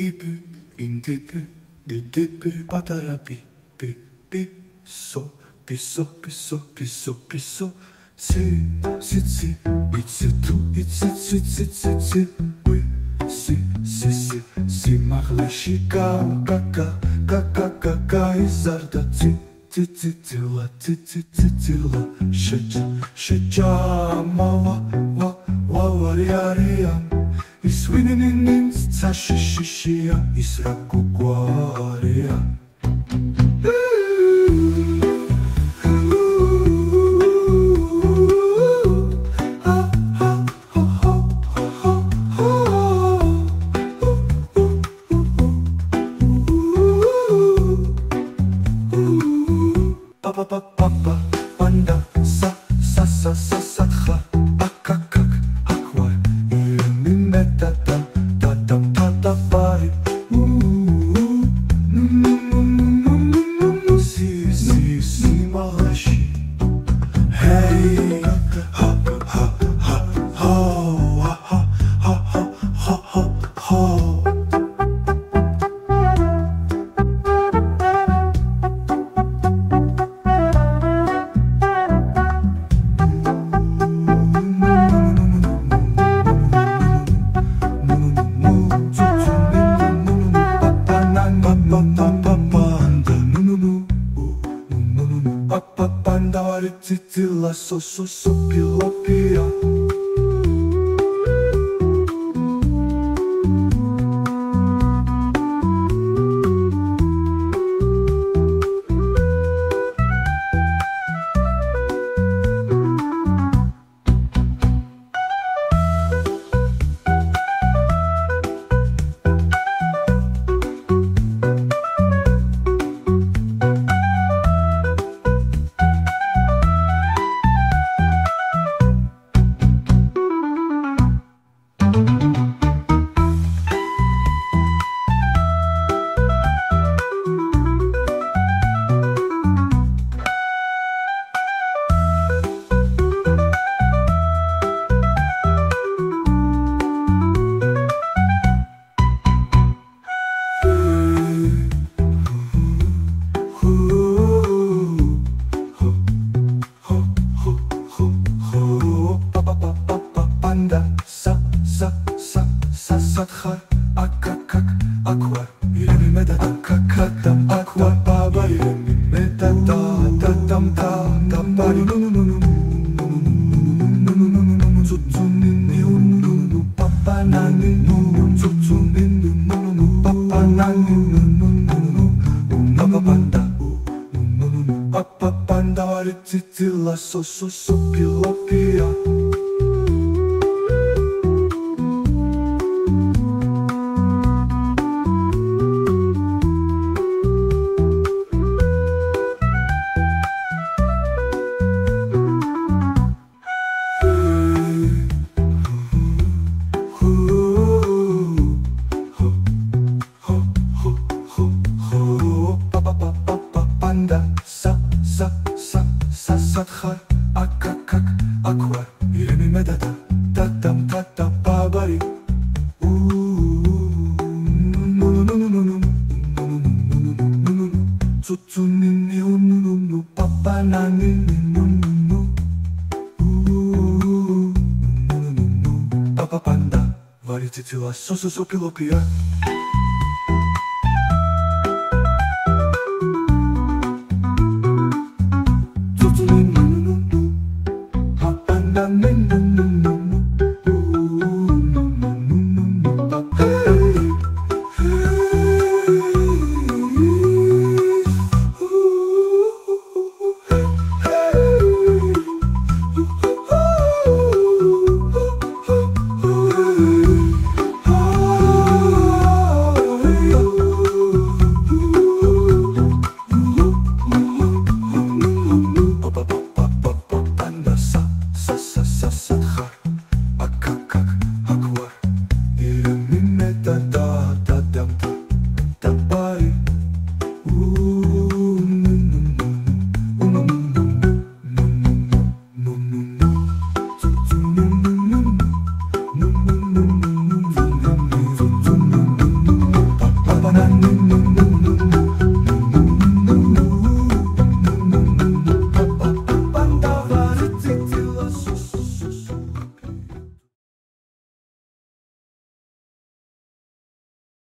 იბი ინდიბი დიდიბი პატარა ბი ბი ბი სო პისო პისო პისო პისო ცი ცი ცი იცი თუ იცი ცი ცი ცი ცი უი სი სი სი სიმაღლეში გაკაკა გაკაკა გაიზარდა ცი ციცiciლა ციცiciლა შეჭ შეჭამავა ვა ვა ვარი არიან Iswininin sashishishia israkukwaria Papa, papa, papa. So so so pila akakatam akwa baba ilmi meda da da dam da dam bari nu nu nu nu Tutsunin yun nu nu papa nanin nu nu Tutsunin nu nu nu papa nanin nu nu nu nu Papa panda nu nu nu Papa panda var titila so so so pila pia Panda садха, ака как, аква, иреми медата, та там та та пабари. Цуцунини унуну папананини нуну. Папа панда, варите тела, сосо сопилопия. Então.